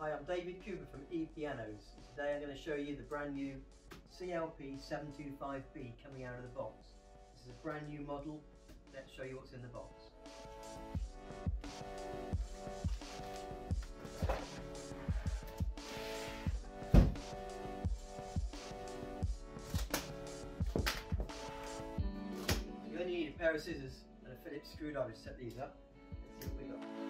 Hi, I'm David Cooper from E Pianos. Today I'm going to show you the brand new CLP 725B coming out of the box. This is a brand new model. Let's show you what's in the box. You only need a pair of scissors and a Phillips screwdriver to set these up. Let's see what we got.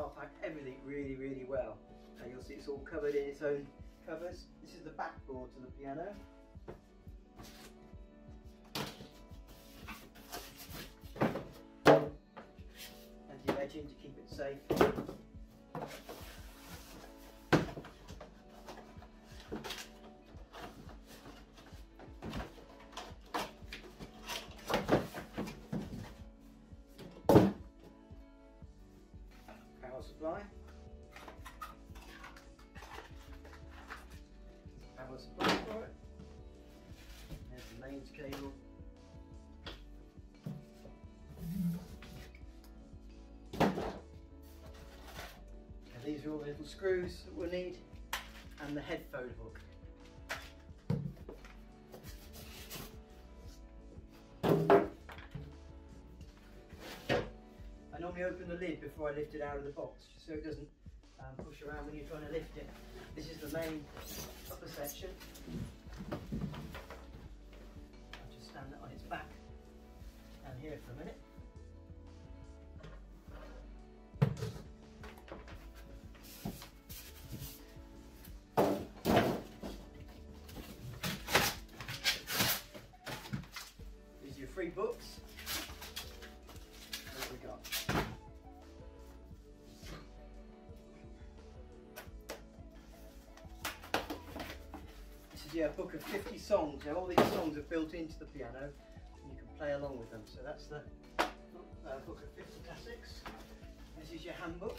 Yamaha packed everything really, really well. Now you'll see it's all covered in its own covers. This is the backboard to the piano. And the edging to keep it safe. Supply. Power supply for it. There's the mains cable. And these are all the little screws that we'll need and the headphone hook. Before I lift it out of the box so it doesn't um, push around when you're trying to lift it. This is the main upper section. I'll just stand it on its back down here for a minute. These are your free books. What we got? Yeah, a book of 50 songs. Now all these songs are built into the piano and you can play along with them. So that's the uh, book of 50 classics. This is your handbook.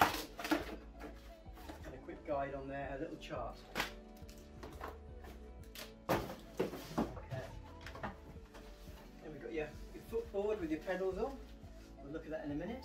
And a quick guide on there, a little chart. Okay. Then we've got your, your forward with your pedals on. We'll look at that in a minute.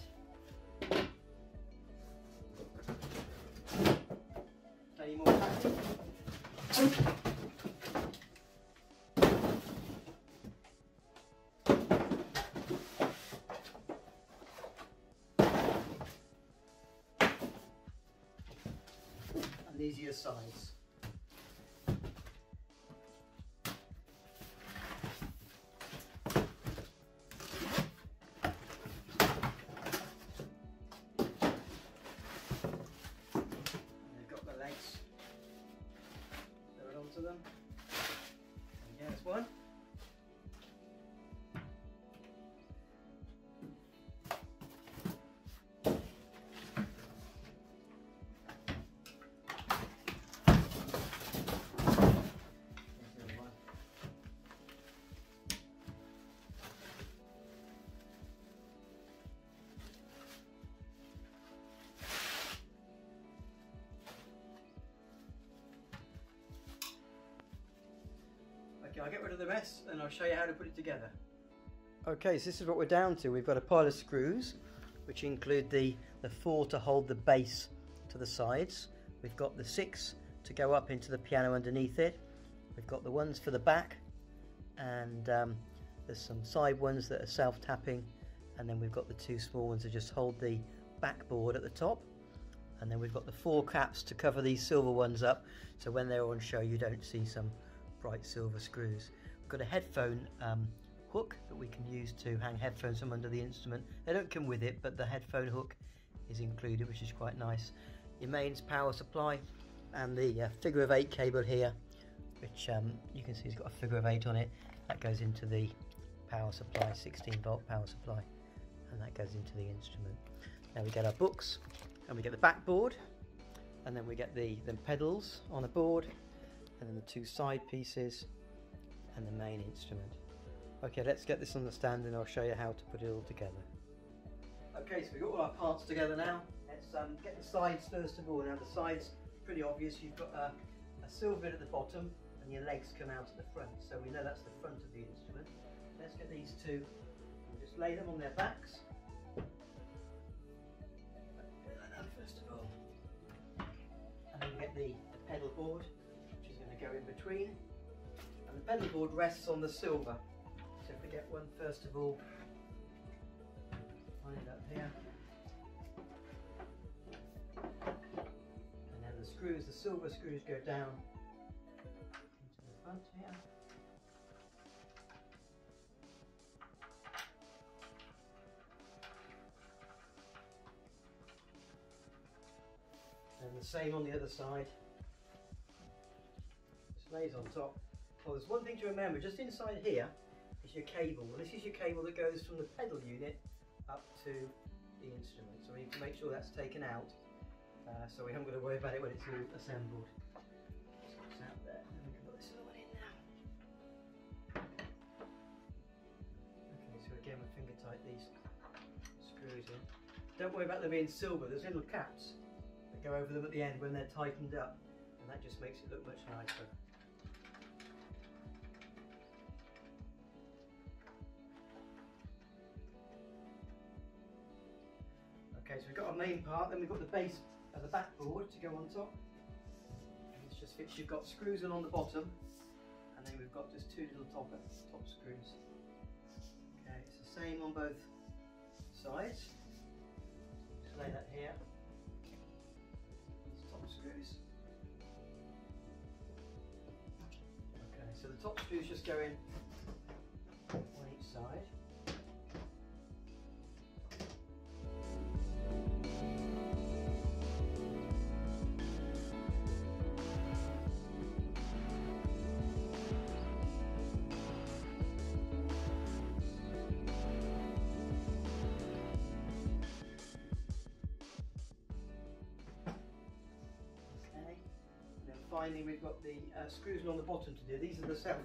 Got the legs lowered onto them. And here's one. I'll get rid of the mess and I'll show you how to put it together. Okay, so this is what we're down to. We've got a pile of screws, which include the, the four to hold the base to the sides. We've got the six to go up into the piano underneath it. We've got the ones for the back, and um, there's some side ones that are self-tapping, and then we've got the two small ones that just hold the backboard at the top. And then we've got the four caps to cover these silver ones up, so when they're on show you don't see some bright silver screws. We've got a headphone um, hook that we can use to hang headphones from under the instrument. They don't come with it, but the headphone hook is included, which is quite nice. Your mains power supply and the uh, figure of eight cable here, which um, you can see has got a figure of eight on it. That goes into the power supply, 16 volt power supply, and that goes into the instrument. Now we get our books, and we get the backboard, and then we get the, the pedals on the board, and then the two side pieces, and the main instrument. Okay, let's get this on the stand and I'll show you how to put it all together. Okay, so we've got all our parts together now. Let's um, get the sides first of all. Now the sides, pretty obvious. You've got a, a silver bit at the bottom and your legs come out at the front. So we know that's the front of the instrument. Let's get these two, just lay them on their backs. First of all. And then get the, the pedal board, go in between. And the pedal board rests on the silver. So if we get one first of all, line it up here. And then the screws, the silver screws go down into the front here. And the same on the other side. Lays on top. There's one thing to remember, just inside here is your cable. Well, this is your cable that goes from the pedal unit up to the instrument. So we need to make sure that's taken out. Uh, so we haven't got to worry about it when it's all assembled. So out there. Okay, so again we finger tight these screws in. Don't worry about them being silver, there's little caps that go over them at the end when they're tightened up, and that just makes it look much nicer. Okay, so we've got our main part, then we've got the base of the backboard to go on top. This just fits, you've got screws along the bottom, and then we've got just two little top, top screws. Okay, it's the same on both sides. Just lay that here. These top screws. Okay, so the top screws just go in on each side. Finally we've got the uh, screws on the bottom to do. These are the self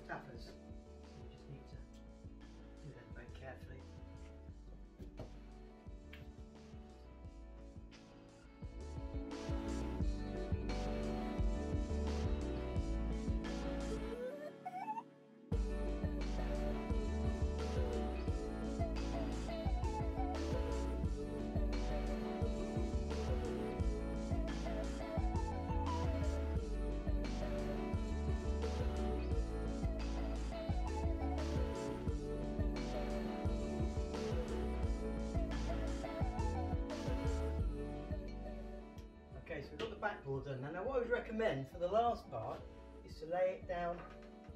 Backboard done. Now, what I would recommend for the last part is to lay it down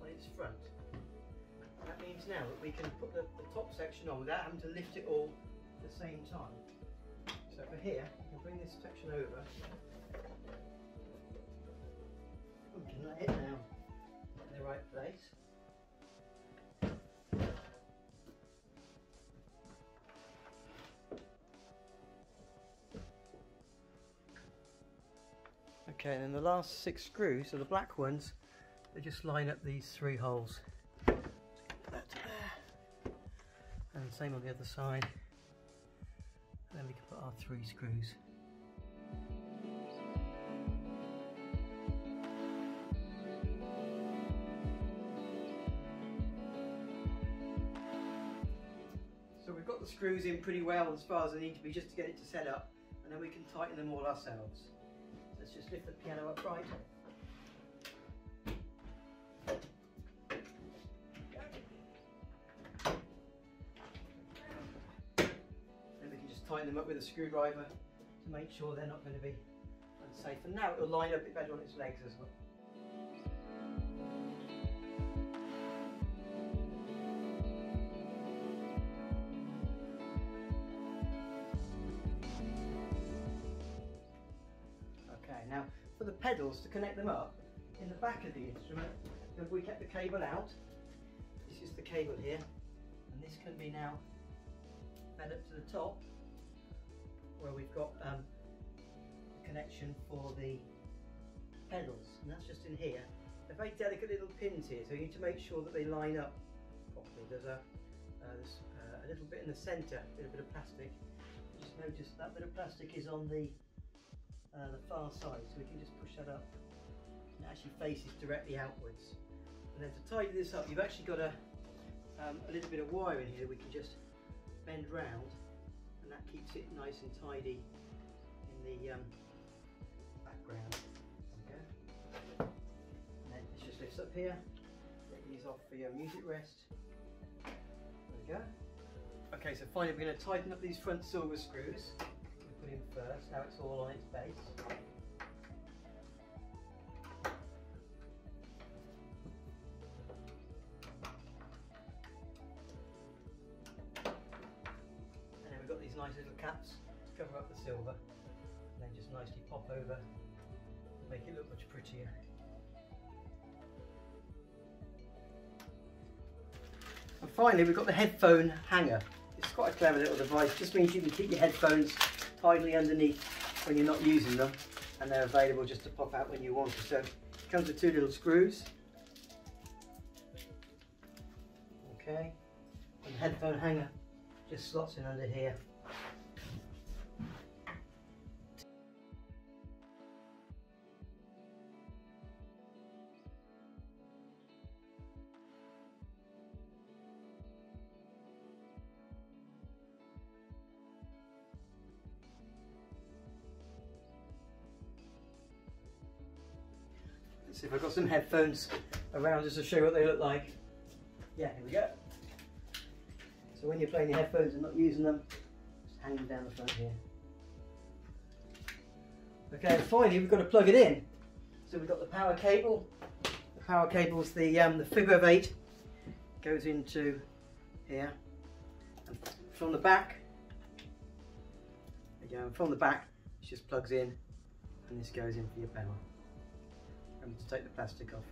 on its front. That means now that we can put the, the top section on without having to lift it all at the same time. So for here, we can bring this section over. We can lay it down in the right place. Okay, and then the last six screws, so the black ones, they just line up these three holes. And same on the other side. And then we can put our three screws. So we've got the screws in pretty well as far as they need to be just to get it to set up and then we can tighten them all ourselves. Let's just lift the piano upright. Then we can just tighten them up with a screwdriver to make sure they're not going to be unsafe. And now it'll line up a bit better on its legs as well. Pedals to connect them up, in the back of the instrument, then we get the cable out. This is the cable here, and this can be now fed up to the top, where we've got um, connection for the pedals, and that's just in here. They're very delicate little pins here, so you need to make sure that they line up properly. There's a, uh, there's, uh, a little bit in the centre, a little bit of plastic. Just notice that bit of plastic is on the uh, the far side, so we can just push that up it actually faces directly outwards. And then to tidy this up, you've actually got a, um, a little bit of wire in here we can just bend round and that keeps it nice and tidy in the um, background. Okay. And then it just lifts up here, get these off for your music rest. There we go. Okay, so finally we're going to tighten up these front silver screws. Put in first, now it's all on its base. And then we've got these nice little caps to cover up the silver and then just nicely pop over to make it look much prettier. And finally we've got the headphone hanger. It's quite a clever little device, just means you can keep your headphones tidily underneath when you're not using them and they're available just to pop out when you want to. So it comes with two little screws. Okay, and the headphone hanger just slots in under here if I've got some headphones around just to show you what they look like. Yeah, here we go. So when you're playing your headphones and not using them, just hang them down the front here. Okay, finally we've got to plug it in. So we've got the power cable. The power cable's the um, the fib of eight goes into here. And from the back, again from the back, it just plugs in, and this goes in for your power and to take the plastic off.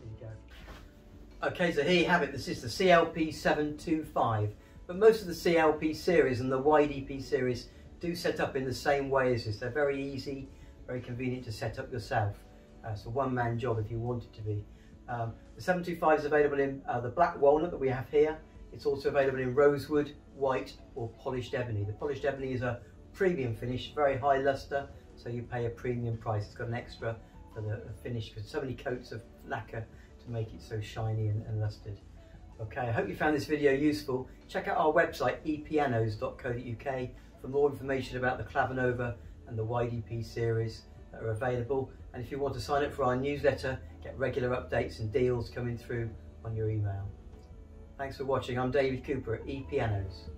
There you go. Okay, so here you have it. This is the CLP725. But most of the CLP series and the YDP series do set up in the same way as this. They're very easy, very convenient to set up yourself. Uh, it's a one-man job if you want it to be. Um, the 725 is available in uh, the black walnut that we have here. It's also available in rosewood, white or polished ebony. The polished ebony is a premium finish, very high luster, so you pay a premium price. It's got an extra for the, finish because so many coats of lacquer to make it so shiny and, and lusted. Okay, I hope you found this video useful. Check out our website epianos.co.uk for more information about the Clavinova and the YDP series that are available. And if you want to sign up for our newsletter, get regular updates and deals coming through on your email. Thanks for watching. I'm David Cooper at ePianos.